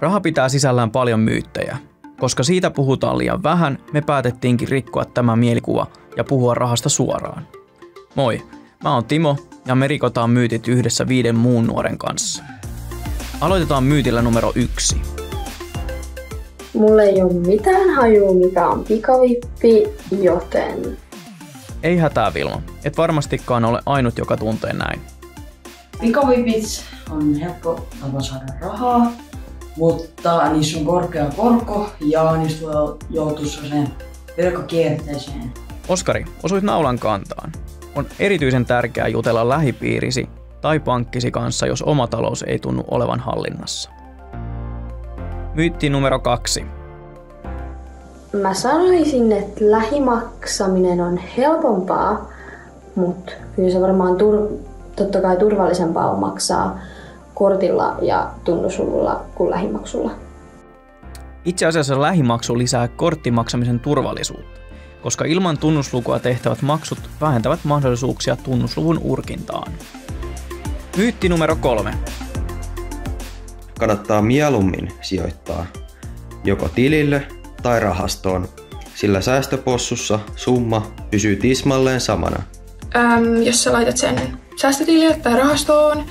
Raha pitää sisällään paljon myyttejä. Koska siitä puhutaan liian vähän, me päätettiinkin rikkoa tämä mielikuva ja puhua rahasta suoraan. Moi, mä oon Timo ja me rikotaan myytit yhdessä viiden muun nuoren kanssa. Aloitetaan myytillä numero yksi. Mulla ei ole mitään hajua, mikä on pikavippi, joten Ei hätää Vilma, et varmastikaan ole ainut, joka tuntee näin. Pikavipit on helppo tapa saada rahaa, mutta niissä on korkea korko ja niistä voi joutua sellaiseen velkakierteeseen. Oskari, osuit naulan kantaan. On erityisen tärkeää jutella lähipiirisi tai pankkisi kanssa, jos oma talous ei tunnu olevan hallinnassa. Myytti numero kaksi. mä sanoisin, että lähimaksaminen on helpompaa, mutta kyllä se varmaan tur- totta kai turvallisempaa on maksaa kortilla ja tunnusluvulla kuin lähimaksulla. Itse asiassa lähimaksu lisää korttimaksamisen turvallisuutta, koska ilman tunnuslukua tehtävät maksut vähentävät mahdollisuuksia tunnusluvun urkintaan. Myytti numero kolme. kannattaa mieluummin sijoittaa joko tilille tai rahastoon, sillä säästöpossussa summa pysyy tismalleen samana. Öm, jos sä laitat sen säästötilille tai rahastoon,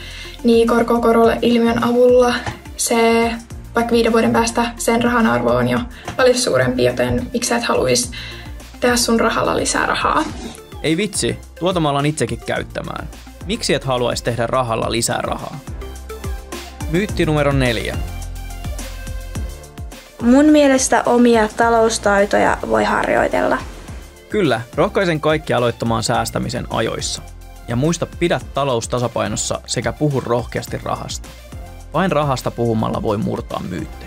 niin korko korolle ilmiön avulla se vaikka viiden vuoden päästä sen rahan arvo on jo paljon suurempi, joten miksi sä et haluaisi tehdä sun rahalla lisää rahaa? Ei vitsi, tuota mä alan itsekin käyttämään. Miksi et haluaisi tehdä rahalla lisää rahaa? Myytti numero neljä. Mun mielestä omia taloustaitoja voi harjoitella. Kyllä, rohkaisen kaikki aloittamaan säästämisen ajoissa. Ja muista pidä talous tasapainossa sekä puhu rohkeasti rahasta. Vain rahasta puhumalla voi murtaa myyttejä.